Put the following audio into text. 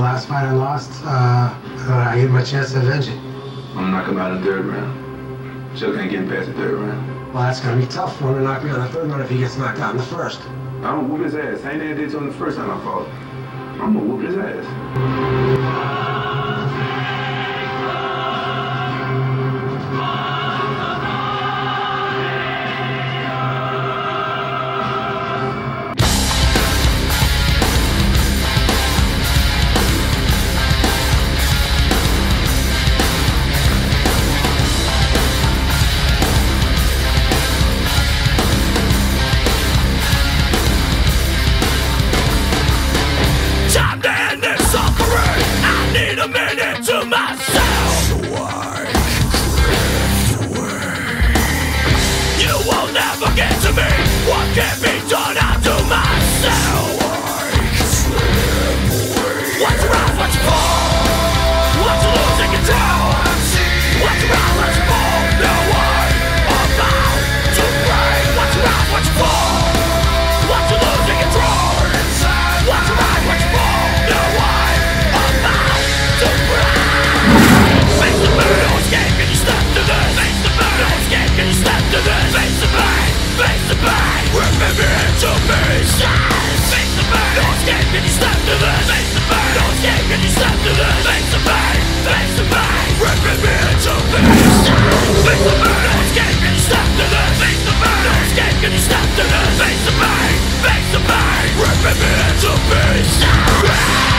last fight I lost, uh, I gave him a chance to avenge it. I'm gonna knock him out in the third round. Chuck ain't getting past the third round. Well, that's gonna be tough for him to knock me out in the third round if he gets knocked out in the first. I'm gonna whoop his ass. Same thing I did to him the first time I fought. I'm gonna whoop his ass. Maybe it's a pieces